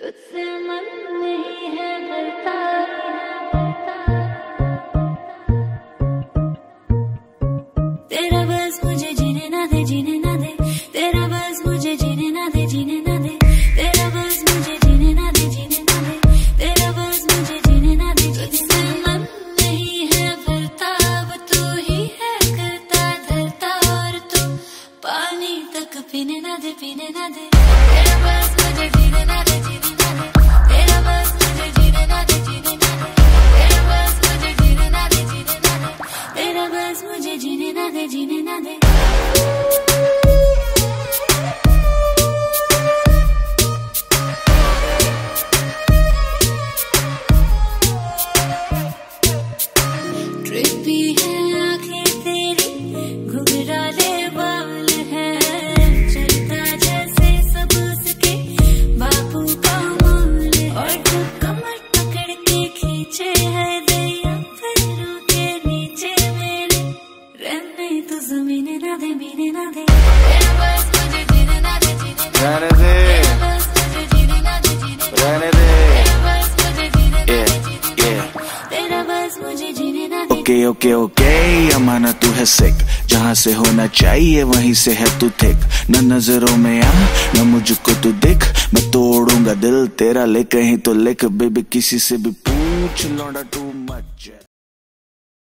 तुझसे बस मुझे ना दे दे। तेरा बस मुझे जीने ना दे, जीने ना दे। तेरा बस मुझे जीने ना दे, जीने ना दे। तेरा बस मुझे जीने ना दे है अब तू ही है, करता, धरता। और तू पानी तक पीने ना दे, पीने ना दे। बस मुझे जीने ना दे जीने ना दे। तो जमीने ना दे मीने ना दे रहने दे रहने दे ओके ओके ओके अमाना तू है सिक जहाँ से होना चाहिए वहीं से है तू थिक न नज़रों में आ न मुझको तू दिख। मैं तोड़ूँगा दिल तेरा ले कहीं तो लिख। बेबी किसी से भी पूछ लौंडा तू